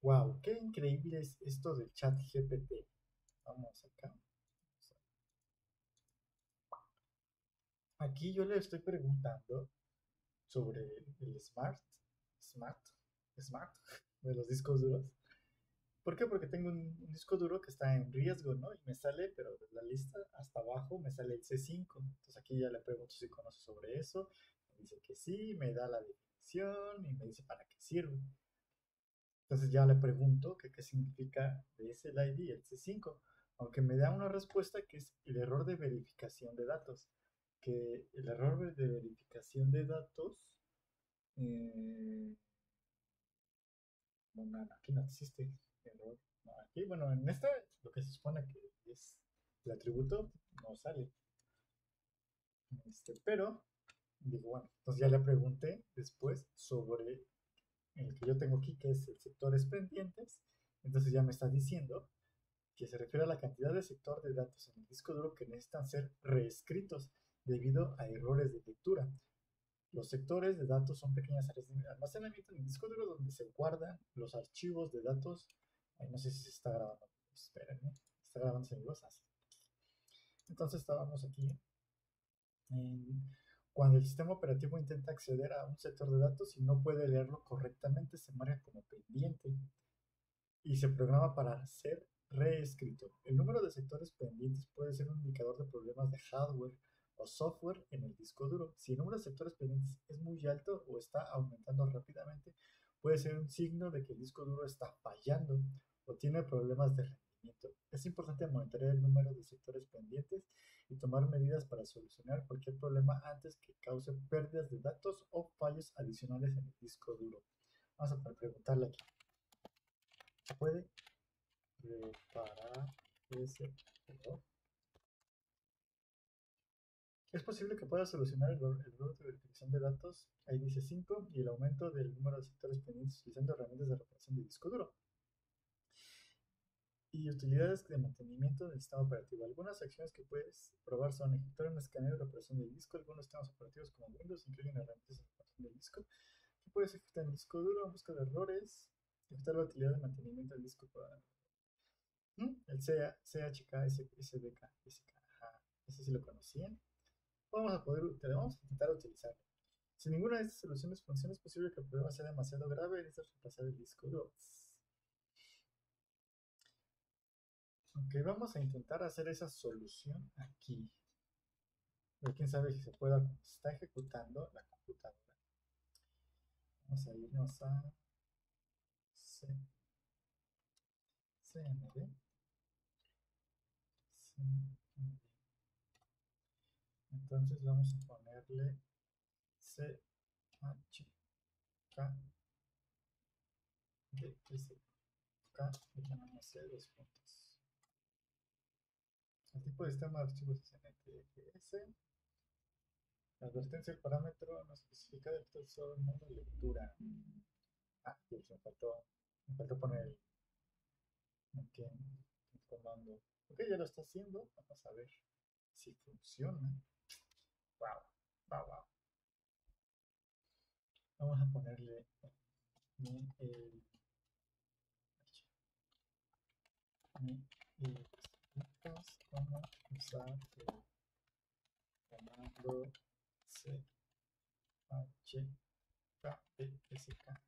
Wow, qué increíble es esto del chat GPT. Vamos acá. Aquí yo le estoy preguntando sobre el Smart, Smart, Smart de los discos duros. ¿Por qué? Porque tengo un, disco duro que está en riesgo, ¿no? Y me sale, pero de la lista hasta abajo me sale el C5. Entonces aquí ya le pregunto si conoce sobre eso. Me dice que sí, me da la definición y me dice para qué sirve. Entonces ya le pregunto que qué significa ese ID, el C5. Aunque me da una respuesta que es el error de verificación de datos. Que el error de verificación de datos eh, no, aquí no existe error. aquí, bueno, en esta, lo que se supone que es el atributo, no sale. Este, pero, digo, bueno, entonces ya le pregunté después sobre el que yo tengo aquí, que es el sectores pendientes. Entonces ya me está diciendo que se refiere a la cantidad de sector de datos en el disco duro que necesitan ser reescritos debido a errores de lectura. Los sectores de datos son pequeñas áreas de almacenamiento en el disco duro donde se guardan los archivos de datos. no sé si se está grabando. Espérenme. Está grabando en así. Entonces estábamos aquí cuando el sistema operativo intenta acceder a un sector de datos y no puede leerlo correctamente, se marca como pendiente y se programa para ser reescrito. El número de sectores pendientes puede ser un indicador de problemas de hardware o software en el disco duro. Si el número de sectores pendientes es muy alto o está aumentando rápidamente, puede ser un signo de que el disco duro está fallando o tiene problemas de rendimiento. Es importante monitorear el número de sectores pendientes tomar medidas para solucionar cualquier problema antes que cause pérdidas de datos o fallos adicionales en el disco duro. Vamos a preguntarle aquí. ¿Se puede reparar ese error? Es posible que pueda solucionar el, error de verificación de datos ahí dice 5 y el aumento del número de sectores pendientes utilizando herramientas de reparación de disco duro. Y utilidades de mantenimiento del sistema operativo. Algunas acciones que puedes probar son ejecutar un escaneo de reparación del disco. Algunos sistemas operativos como Windows incluyen herramientas de reparación del disco. Que puedes ejecutar en disco duro, busca de errores, ejecutar la utilidad de mantenimiento del disco para ¿Mm? el CHK, SDK, SK. Ajá, ese sí lo conocían vamos a poder, vamos a intentar utilizarlo. Si ninguna de estas soluciones funciona, es posible que el problema sea demasiado grave y necesites reemplazar el disco duro. Ok, vamos a intentar hacer esa solución aquí. Pero quién sabe si se pueda, se está ejecutando la computadora. Vamos a irnos a C, CMD. CMD. Entonces vamos a ponerle C H K D S K y tenemos C dos puntos. El tipo de sistema de archivos es NTFS. La advertencia del parámetro no especifica del texto en modo de lectura. Ah, me faltó, poner el comando. Ok, ya lo está haciendo. Vamos a ver si funciona. Wow, wow, wow. Vamos a ponerle mi, el, usar el comando c h k p s k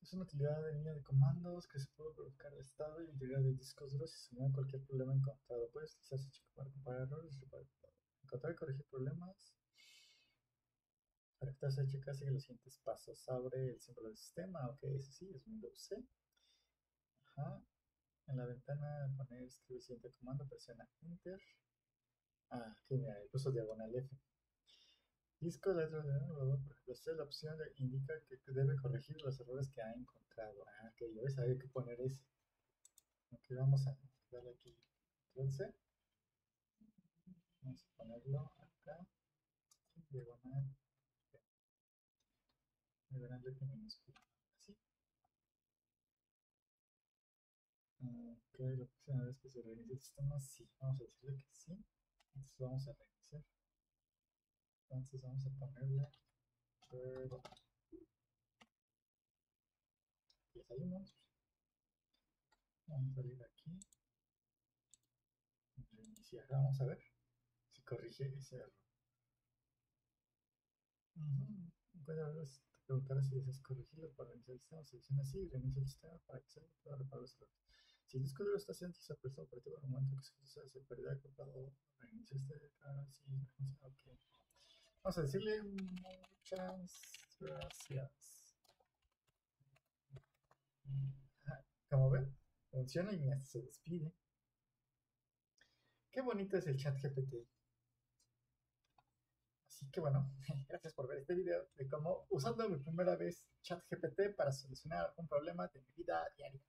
Es una utilidad de línea de comandos que se puede provocar estado y integridad de discos duros si se cualquier problema encontrado. Puede utilizarse para comparar errores, encontrar y corregir problemas. Para que se checa, sigue los siguientes pasos. Abre el símbolo del sistema. Ok, ese sí, es Windows C. En la ventana poner escribe el siguiente comando, presiona Enter. Ah, aquí mira, puso diagonal F. Disco de nuevo, por ejemplo, la opción indica que debe corregir los errores que ha encontrado. Ah, ok, yo sabía que poner ese. Ok, vamos a darle aquí entonces Vamos a ponerlo acá. Diagonal. Diagonal de minúscula. Ok, la próxima vez que se reinicie el sistema, sí. Vamos a decirle que sí. Entonces vamos a reiniciar. Entonces vamos a ponerle salimos. Vamos a salir aquí. Reiniciar. Vamos a ver si corrige ese error. Puede preguntar si deseas corregirlo para reiniciar el sistema. Selecciona así, reinicia el sistema para que se pueda reparar los errores. Si el disco duro está siendo desapercibido operativo en el momento que se, se reinicia este. Ah, sí. Ok. Vamos a decirle muchas gracias. Como ven, funciona y se despide. Qué bonito es el chat GPT. Así que bueno, gracias por ver este video de cómo usando mi primera vez chat GPT para solucionar un problema de mi vida diaria.